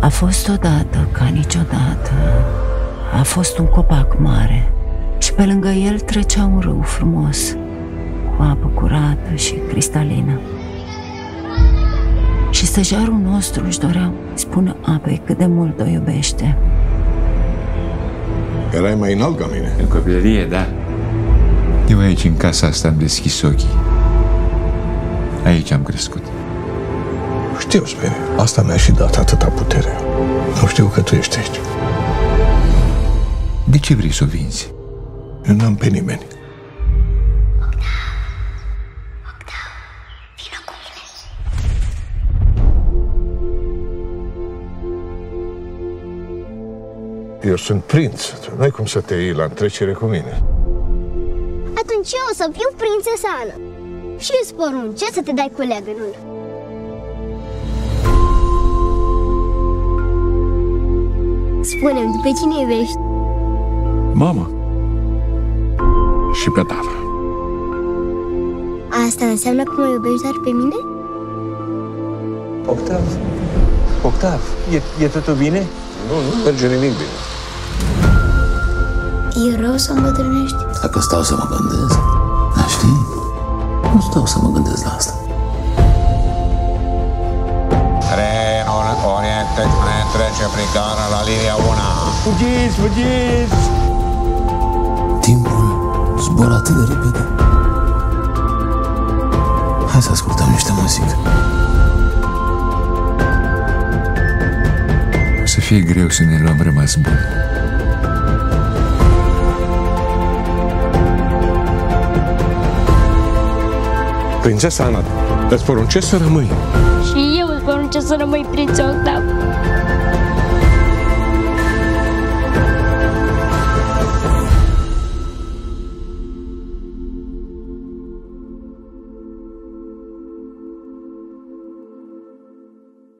A fost odată ca niciodată. A fost un copac mare și pe lângă el trecea un râu frumos, cu apă curată și cristalină. Și stăjarul nostru își dorea spună apei cât de mult o iubește. Erai mai înalt ca mine. În copilărie, da. Eu aici, în casa asta, am deschis ochii. Aici am crescut. Știu, Spere. Asta mi-a și dat atâta putere. Nu știu că tu ești aici. De ce vrei să o vinzi? Eu n-am pe nimeni. Eu sunt prinț. Tu n-ai cum să te iei la întrecere cu mine. Atunci eu o să fiu prințesa Ana. Și îți porunce să te dai cu leagănul. Spune-mi, pe cine iubești? Mama. Și pe tata. Asta înseamnă că mă iubești doar pe mine? Octav, Octav, e, e totul bine? Nu, nu merge nimic bine. E rău să îmbătrânești? Dacă stau să mă gândesc, dar știi, nu stau să mă gândesc la asta. Orient Express trece prin gara la linia 1. Fugiți, fugiți! Timpul zboară atât de repede. Hai să ascultăm niște muzică. O să fie greu să ne luăm rămas bun. Prințesa Ana, îți poruncesc să rămâi. Și Çançasını mı ipini çok